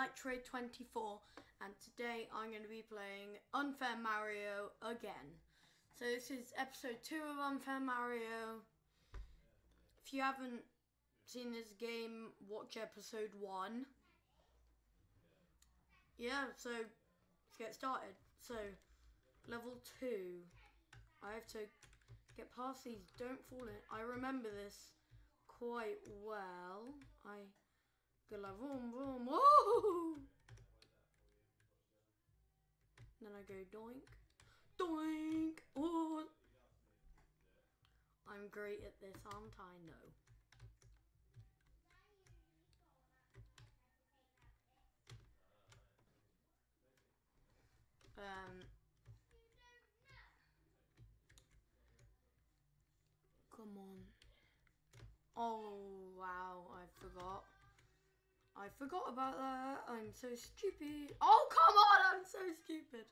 Nitroade24 and today I'm going to be playing Unfair Mario again. So this is episode 2 of Unfair Mario. If you haven't seen this game, watch episode 1. Yeah, so let's get started. So, level 2. I have to get past these, don't fall in. I remember this quite well. I go like boom, boom, whoa! Then I go doink, doink, oh! I'm great at this, aren't I? No. Um. Come on. Oh, wow, I forgot. I forgot about that. I'm so stupid. Oh, come on, I'm so stupid.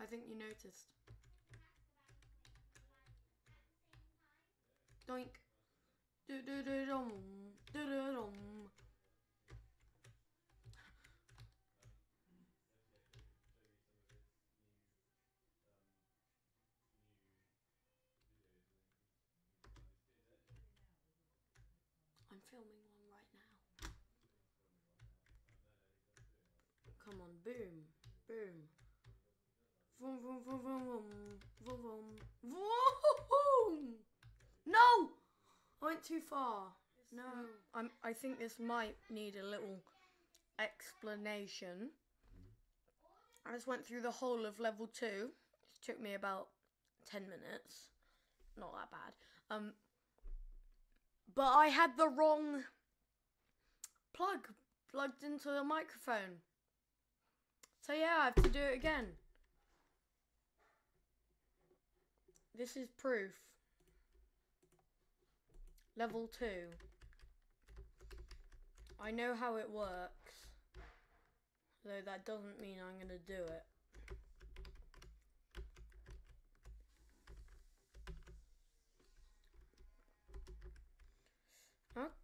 I think you noticed. Doink. Do do do. Do do dum. I'm filming one right now. Come on, boom, boom. Vroom, vroom, vroom, vroom, vroom, vroom, vroom, vroom. No! I went too far. No. I'm, I think this might need a little explanation. I just went through the whole of level two. It took me about 10 minutes. Not that bad. Um, but I had the wrong plug plugged into the microphone. So yeah, I have to do it again. This is proof. Level 2. I know how it works. Though that doesn't mean I'm going to do it.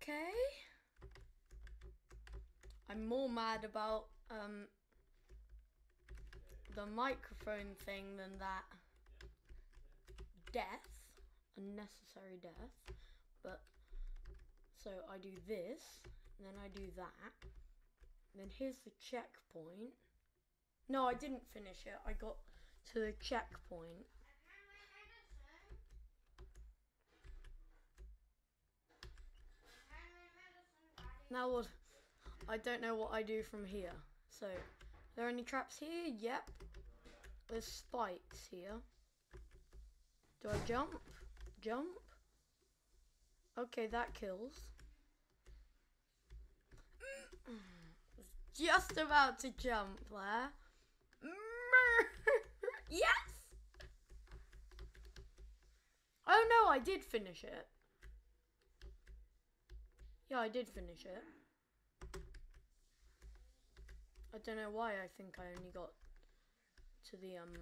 Okay. I'm more mad about um, the microphone thing than that death, unnecessary death. But so I do this, then I do that. Then here's the checkpoint. No, I didn't finish it. I got to the checkpoint. Now what? I don't know what I do from here. So, are there any traps here? Yep. There's spikes here. Do I jump? Jump? Okay, that kills. Just about to jump there. yes! Oh no, I did finish it. Yeah, I did finish it. I don't know why I think I only got to the um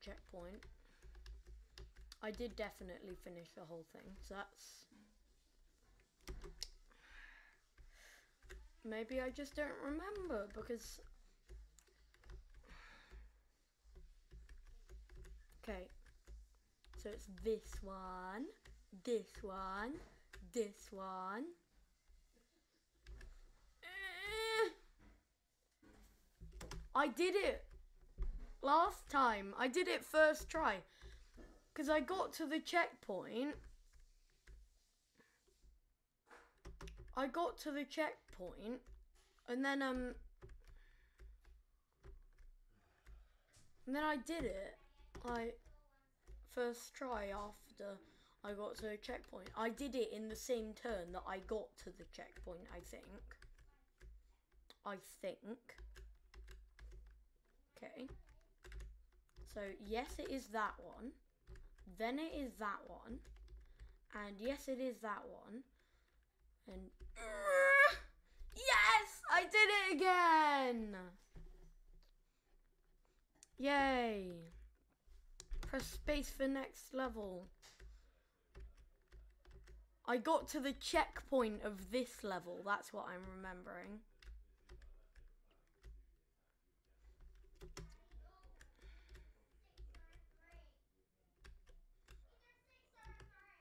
checkpoint. I did definitely finish the whole thing, so that's... Maybe I just don't remember, because... Okay. So it's this one, this one, this one, I did it last time. I did it first try. Because I got to the checkpoint. I got to the checkpoint. And then, um... And then I did it. I... First try after I got to the checkpoint. I did it in the same turn that I got to the checkpoint, I think. I think. Okay. So, yes, it is that one. Then it is that one. And yes, it is that one. And... Uh, yes! I did it again! Yay! Press space for next level. I got to the checkpoint of this level. That's what I'm remembering.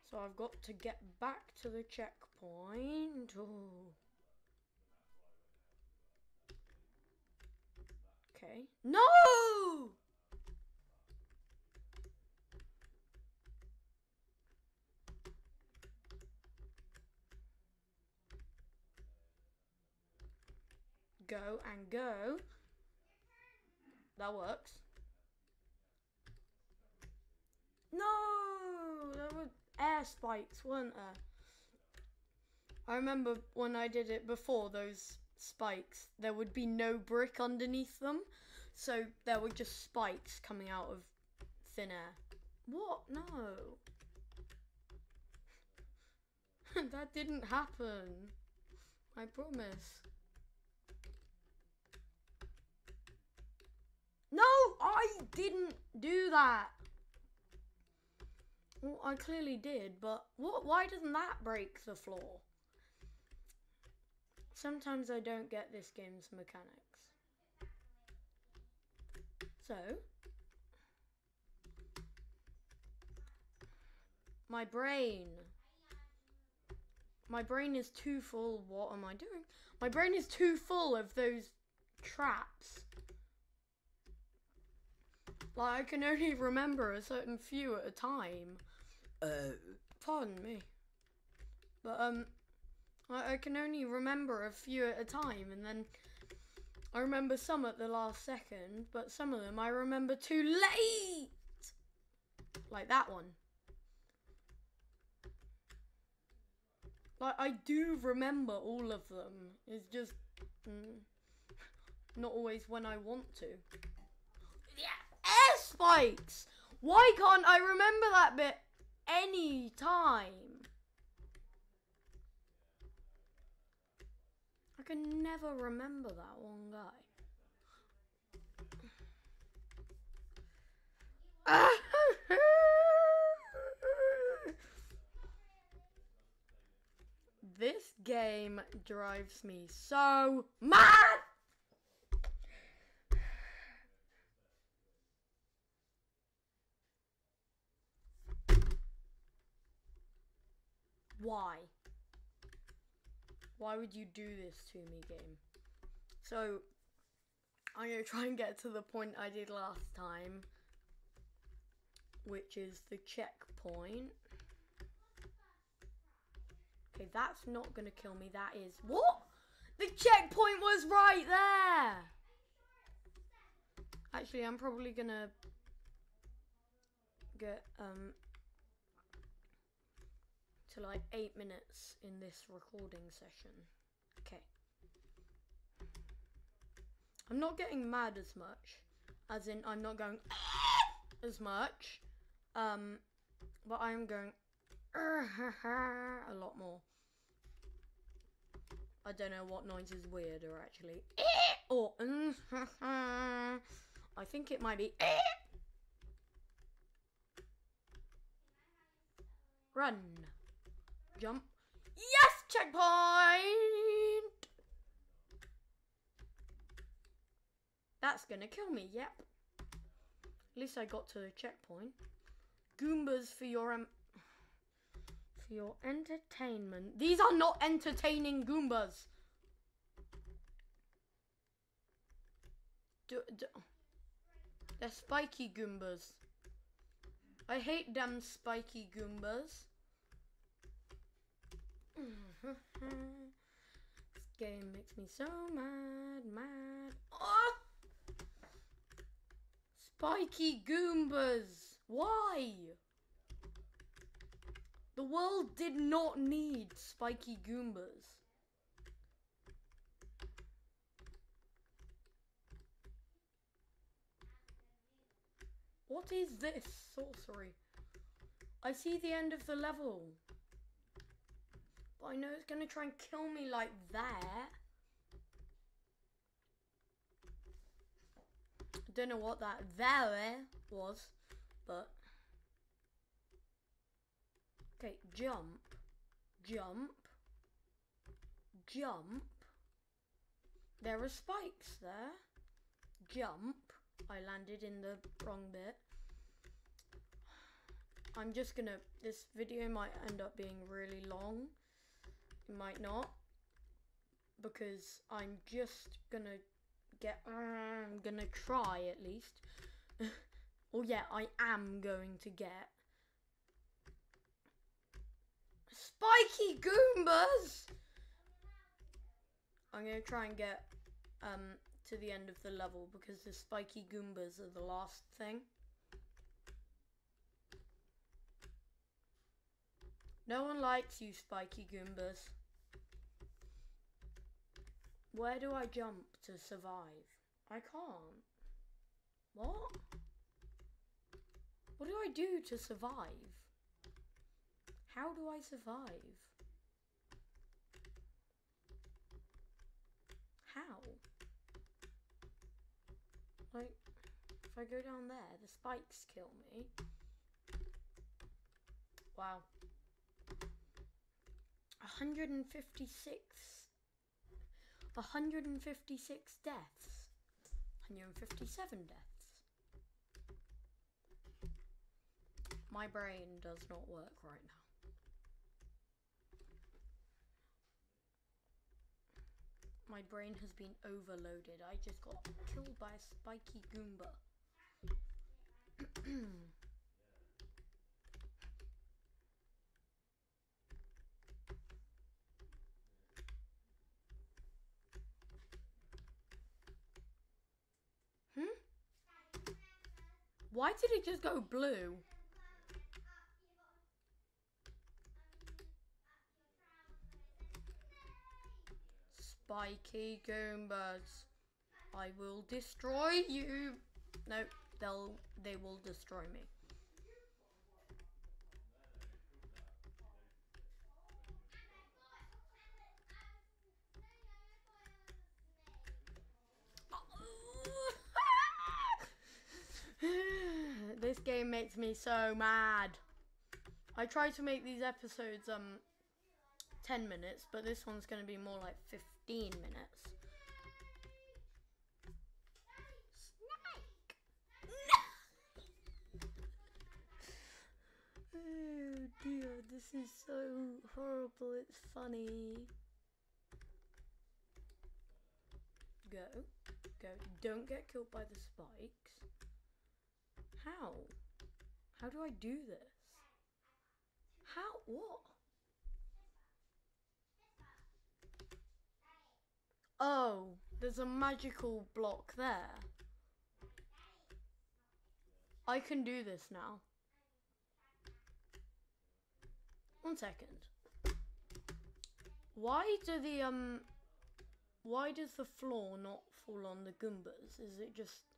So I've got to get back to the checkpoint. Ooh. Okay. No! Go and go. That works. No! There were air spikes, weren't there? I remember when I did it before, those spikes, there would be no brick underneath them. So there were just spikes coming out of thin air. What? No. that didn't happen. I promise. No, I didn't do that. Well, I clearly did, but what? Why doesn't that break the floor? Sometimes I don't get this game's mechanics. So, my brain. My brain is too full. What am I doing? My brain is too full of those traps. Like, I can only remember a certain few at a time. Uh, pardon me. But, um, I, I can only remember a few at a time, and then I remember some at the last second, but some of them I remember too late! Like that one. Like, I do remember all of them. It's just mm, not always when I want to. Yeah, air spikes! Why can't I remember that bit any time? I can never remember that one guy. this game drives me so mad! Why? Why would you do this to me, game? So, I'm going to try and get to the point I did last time, which is the checkpoint. Okay, that's not going to kill me. That is... What? The checkpoint was right there! Actually, I'm probably going to get um, to like eight minutes in this recording session. Okay. I'm not getting mad as much, as in I'm not going as much, um, but I am going a lot more. I don't know what noise is weirder actually. or I think it might be run. Jump. Yes, checkpoint! That's gonna kill me, yep. At least I got to the checkpoint. Goombas for your um, for your entertainment. These are not entertaining Goombas. Do, do, they're spiky Goombas. I hate them spiky Goombas. Mm-hmm. this game makes me so mad, mad. Oh! Spiky Goombas! Why? The world did not need spiky Goombas. What is this sorcery? I see the end of the level. But I know it's going to try and kill me like that. I don't know what that there was, but... Okay, jump. Jump. Jump. There are spikes there. Jump. I landed in the wrong bit. I'm just gonna. This video might end up being really long. Might not. Because I'm just gonna get. I'm gonna try at least. or yeah, I am going to get. Spiky Goombas! I'm gonna try and get um, to the end of the level because the spiky Goombas are the last thing. No one likes you, spiky Goombas. Where do I jump to survive? I can't. What? What do I do to survive? How do I survive? How? Like, if I go down there, the spikes kill me. Wow. 156. 156 deaths. 157 deaths. My brain does not work right now. My brain has been overloaded. I just got killed by a spiky Goomba. Why did it just go blue? spiky Goombas. I will destroy you. No, they'll they will destroy me. this game makes me so mad. I try to make these episodes um 10 minutes, but this one's going to be more like 15 minutes. Oh dear, this is so horrible, it's funny. Go, go, don't get killed by the spikes. How? How do I do this? How? What? Oh, there's a magical block there. I can do this now. One second. Why do the um why does the floor not fall on the Goombas? Is it just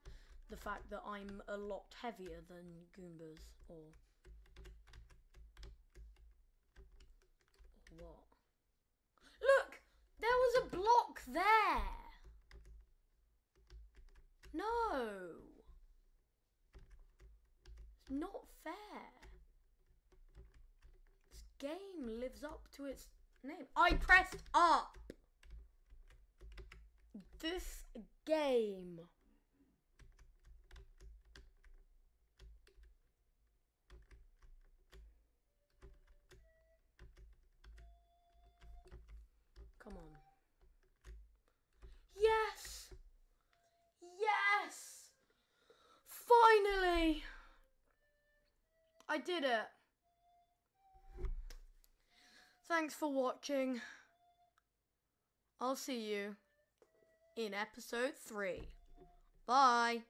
the fact that I'm a lot heavier than Goombas or, or what? Look! There was a block there. No. It's not fair. This game lives up to its name. I pressed up. This game. Come on. Yes! Yes! Finally! I did it. Thanks for watching. I'll see you in episode 3. Bye.